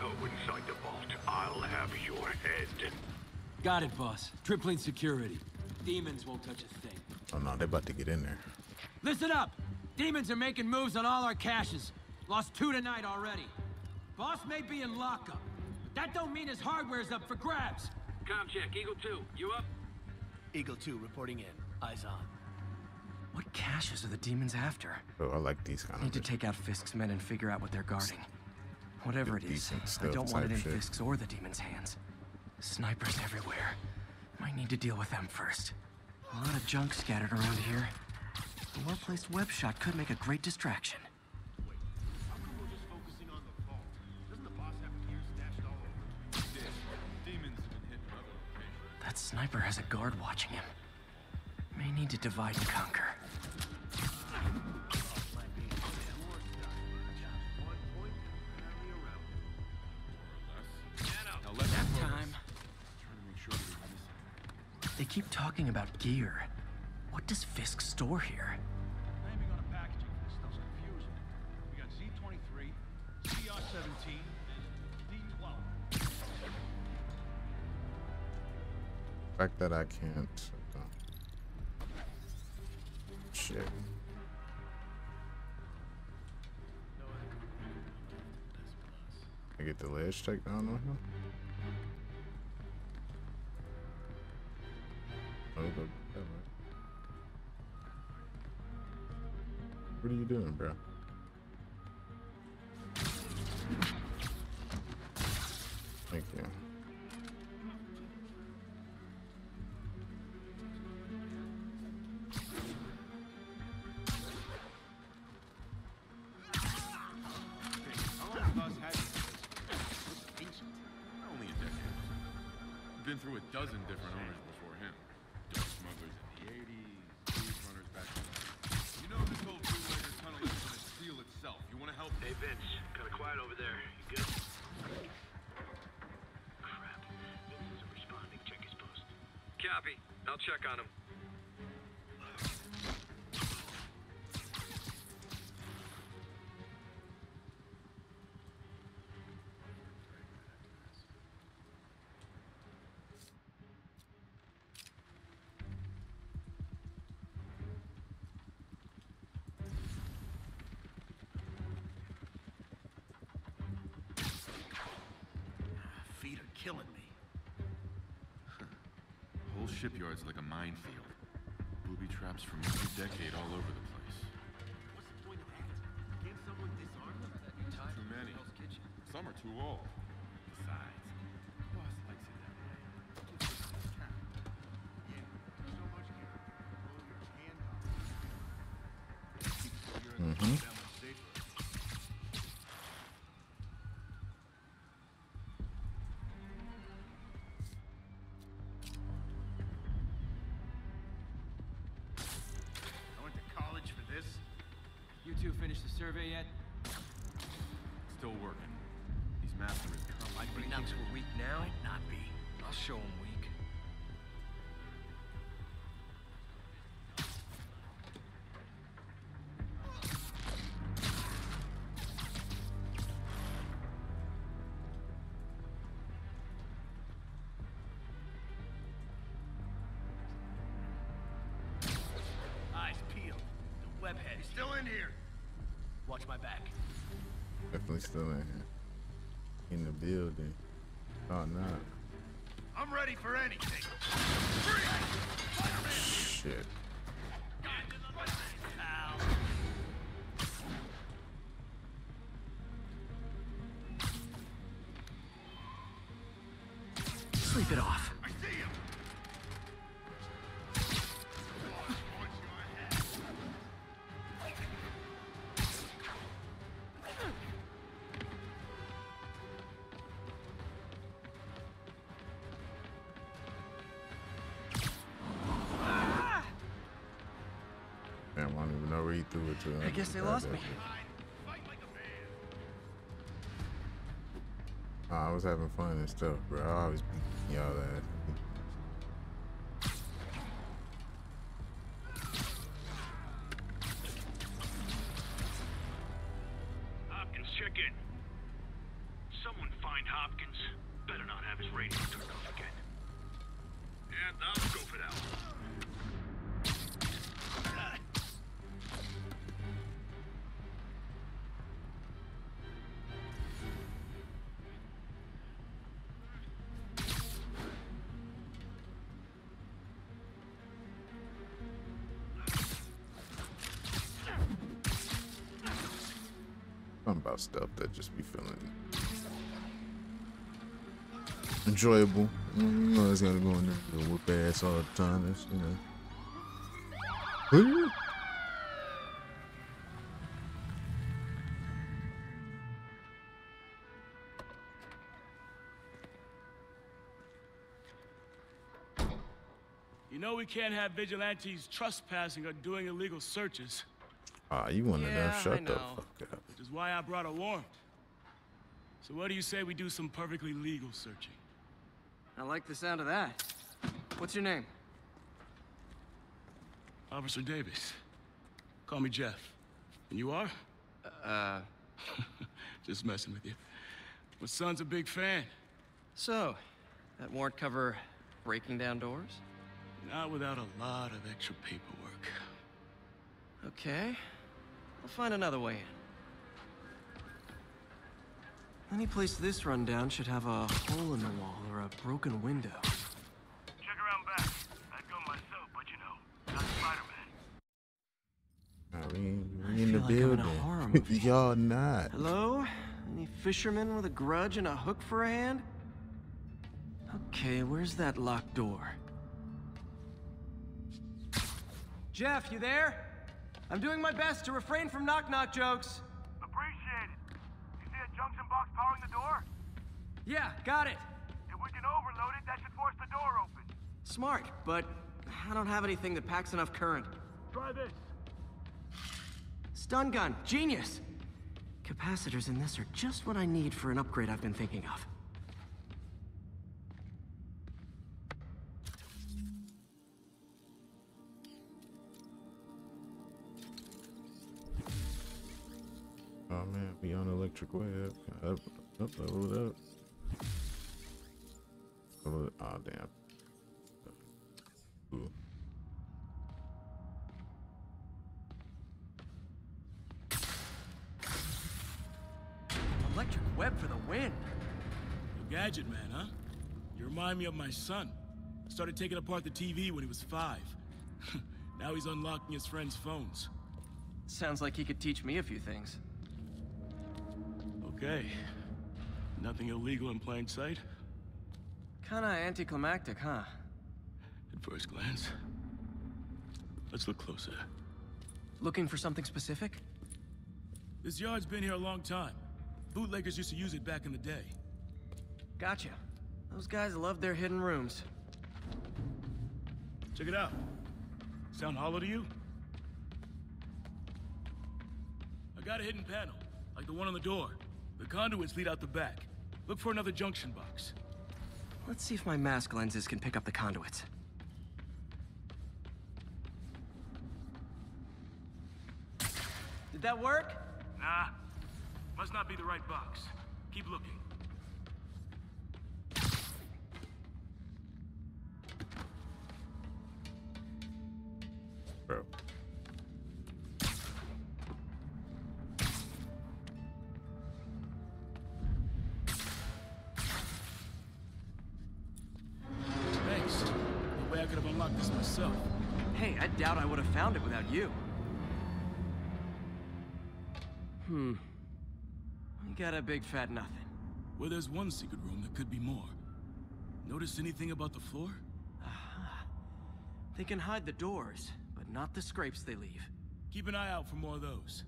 toe inside the vault, I'll have your head. Got it, boss. Tripling security. Demons won't touch a thing. Oh no, they're about to get in there. Listen up! Demons are making moves on all our caches. Lost two tonight already. Boss may be in lockup, but that don't mean his hardware's up for grabs. Com check, Eagle 2, you up? Eagle 2 reporting in. Eyes on. What caches are the demons after? Oh, I like these kind I need of. to take out Fisk's men and figure out what they're guarding. Whatever it is, I don't want it in shit. Fisk's or the demons' hands. Snipers everywhere. Might need to deal with them first. A lot of junk scattered around here. A well-placed web shot could make a great distraction. That sniper has a guard watching him. May need to divide and conquer. Talking about gear. What does Fisk store here? Naming on a packaging for this stuff's confusing. We got Z23, CR17, D12. Fact that I can't. uh, Shit. I get the ledge checked down on him. What are you doing, bro? Thank you. Been through a dozen different owners I'll check on him. Shipyard's like a minefield. Booby traps from every decade all over the place. What's the point of that? Can't someone disarm them? Too many. Some are too old. Besides, boss likes it that way. Yeah, mm-hmm. Now? Might not be. I'll show him weak. Eyes peeled. The webhead. He's still in here. Watch my back. Definitely still in here. In the building. Oh, no. I'm ready for anything. Shit. I don't even know where he threw it to. I guess they lost that me. shit. Fight like a man. Nah, I was having fun and stuff, bro. I always beat y'all that. Hopkins, check in. Someone find find Hopkins, better not have his radio turned off again. And I'll about stuff that just be feeling enjoyable. You know, it's gotta go in there and whoop ass all the time. That's, you know. You know we can't have vigilantes trespassing or doing illegal searches, Ah, you one of them. Yeah, I Shut the fuck up. which is why I brought a warrant. So what do you say we do some perfectly legal searching? I like the sound of that. What's your name? Officer Davis. Call me Jeff. And you are? Uh, Just messing with you. My son's a big fan. so, that warrant cover breaking down doors? Not without a lot of extra paperwork. Okay. I'll find another way in. Any place this rundown should have a hole in the wall or a broken window. Check around back. I'd go myself, but you know, not Spider-Man. Nah, we ain't, we in the like I'm in building. Y'all not. Hello? Any fishermen with a grudge and a hook for a hand? Okay, where's that locked door? Jeff, you there? I'm doing my best to refrain from knock-knock jokes. Appreciate it. You see a junction box powering the door? Yeah, got it. If we can overload it, that should force the door open. Smart, but I don't have anything that packs enough current. Try this. Stun gun, genius! Capacitors in this are just what I need for an upgrade I've been thinking of. Man, we on electric web. Up, up, level it up. Level it. Oh damn. Ooh. Electric web for the win. A gadget man, huh? You remind me of my son. Started taking apart the TV when he was five. now he's unlocking his friends' phones. Sounds like he could teach me a few things. Okay. Nothing illegal in plain sight? Kinda anticlimactic, huh? At first glance. Let's look closer. Looking for something specific? This yard's been here a long time. Bootleggers used to use it back in the day. Gotcha. Those guys love their hidden rooms. Check it out. Sound hollow to you? I got a hidden panel, like the one on the door. The conduits lead out the back. Look for another junction box. Let's see if my mask lenses can pick up the conduits. Did that work? Nah. Must not be the right box. Keep looking. Hey, I doubt I would have found it without you. Hmm. We got a big fat nothing. Well, there's one secret room, there could be more. Notice anything about the floor? They can hide the doors, but not the scrapes they leave. Keep an eye out for more of those.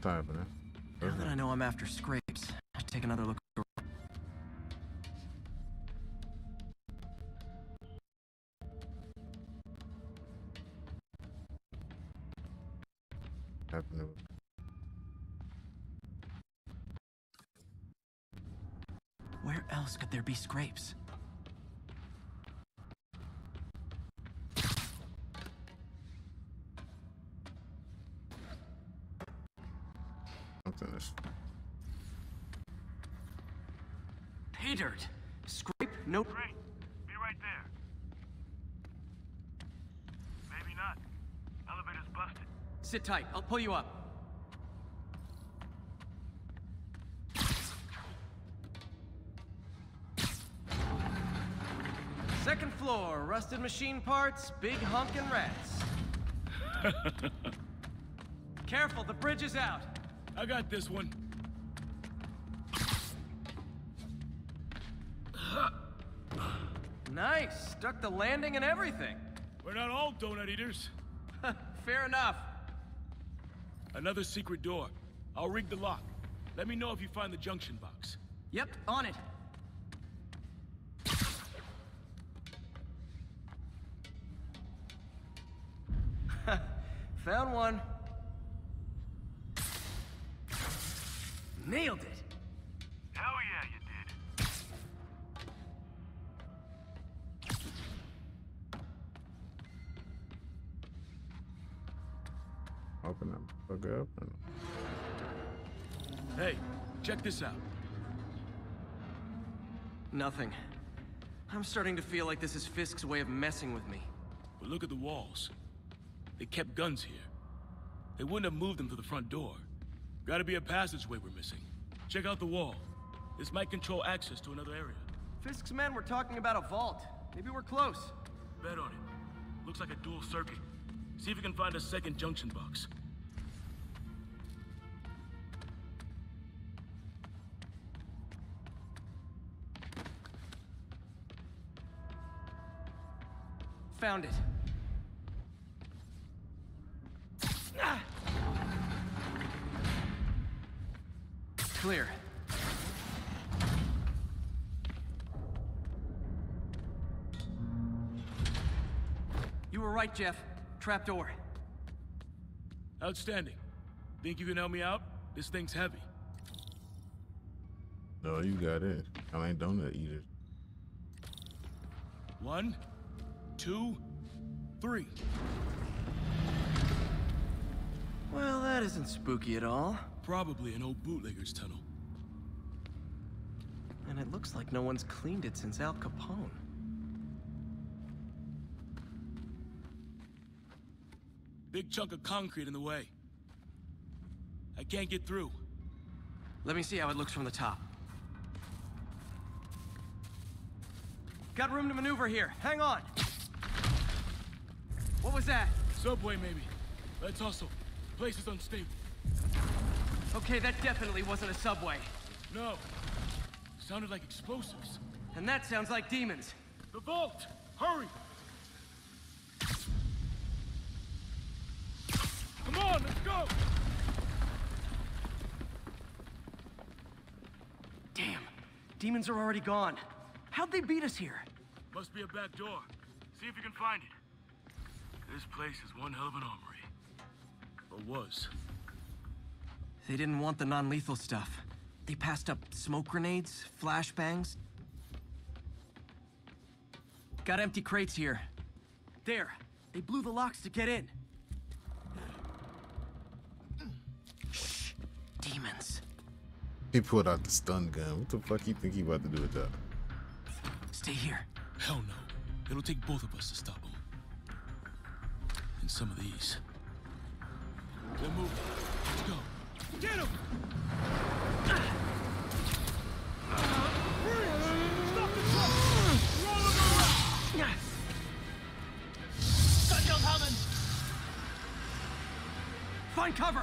Time for that. Now that I know I'm after scrapes, I should take another look. around. Happened Where Where else could there be scrapes? Something is. Pay dirt. Scrape? No. Great. Be right there. Maybe not. Elevator's busted. Sit tight. I'll pull you up. Second floor, rusted machine parts, big honkin' rats. Careful, the bridge is out. I got this one. Nice, stuck the landing and everything. We're not all donut eaters. Fair enough. Another secret door. I'll rig the lock. Let me know if you find the junction box. Yep, on it. Found one. Nailed it. Hell yeah, you did. Open that fuck up. And Hey, check this out. Nothing. I'm starting to feel like this is Fisk's way of messing with me. But look at the walls. They kept guns here. They wouldn't have moved them to the front door. Gotta be a passageway we're missing. Check out the wall. This might control access to another area. Fisk's men were talking about a vault. Maybe we're close. Bet on it. Looks like a dual circuit. See if you can find a second junction box. Found it. Clear. You were right, Jeff. Trapdoor. Outstanding. Think you can help me out? This thing's heavy. no, you got it. I ain't donut eater. One, two, three. Well, that isn't spooky at all. Probably an old bootlegger's tunnel. And it looks like no one's cleaned it since Al Capone. Big chunk of concrete in the way. I can't get through. Let me see how it looks from the top. Got room to maneuver here. Hang on. What was that? Subway, maybe. Let's hustle. Place is unstable. Okay, that definitely wasn't a subway. No. Sounded like explosives. And that sounds like demons. The vault! Hurry! Come on, let's go! Damn. Demons are already gone. How'd they beat us here? Must be a back door. See if you can find it. This place is one hell of an armory. Or was. They didn't want the non-lethal stuff. They passed up smoke grenades, flashbangs. Got empty crates here. There. They blew the locks to get in. Shh. Demons. He pulled out the stun gun. What the fuck you think he about to do with that? Stay here. Hell no. It'll take both of us to stop them. And some of these. They're moving. Get him! Stop the truck! Roll coming! Find cover!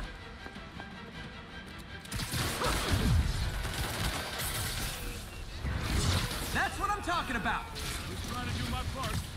That's what I'm talking about! Just trying to do my part.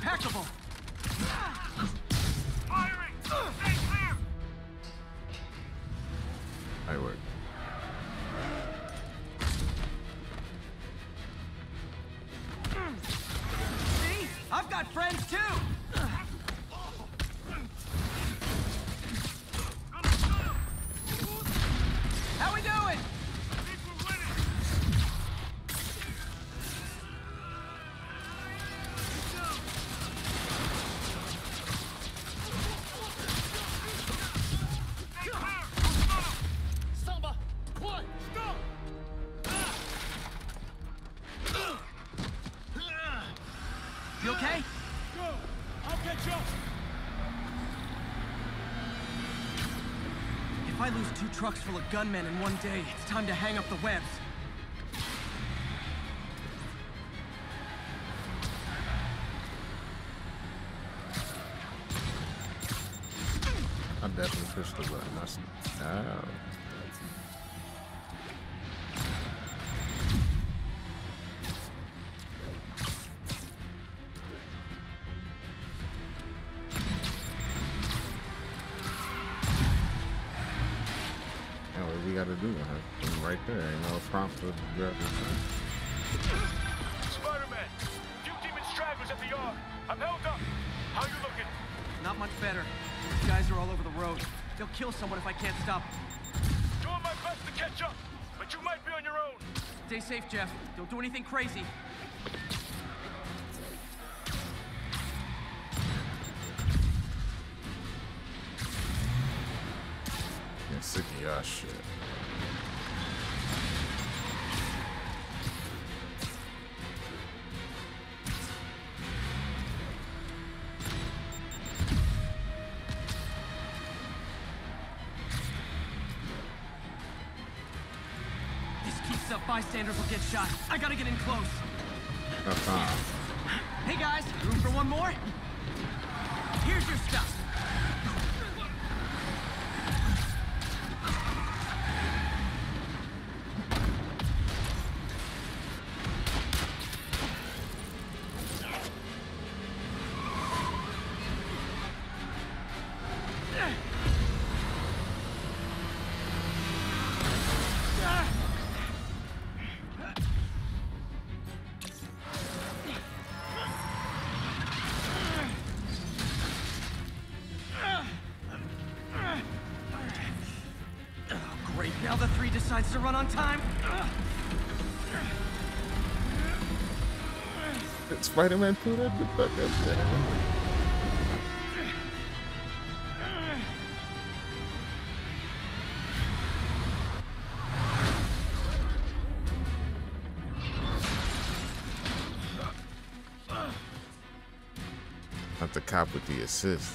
impeccable! Trucks full of gunmen in one day, it's time to hang up the webs. What we gotta do? huh? And Right there, ain't no prompt to grab this. Spider-Man! Few demon stragglers at the yard. I'm held up. How you looking? Not much better. These guys are all over the road. They'll kill someone if I can't stop them. Doing my best to catch up, but you might be on your own. Stay safe, Jeff. Don't do anything crazy. Getting sick of y'all shit. Bystanders will get shot. I gotta get in close. No time. Hey guys, room for one more? Here's your stuff. Decides to run on time. Spider-Man pulled that the fuck up there. Not the cop with the assist.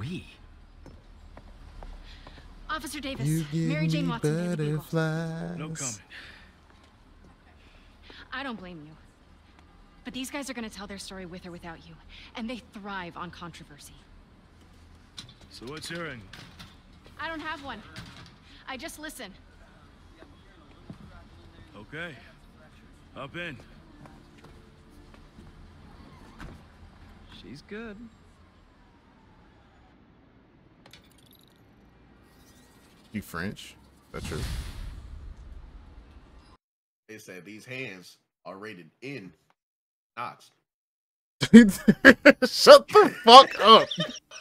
We? Officer Davis, You give Mary Jane me Watson gave the Bugle. butterflies. No comment. I don't blame you. But these guys are gonna tell their story with or without you, and they thrive on controversy. So what's your angle? I don't have one. I just listen. Okay. Up in. She's good. You French? That's true. They said these hands are rated in knots. Shut the fuck up.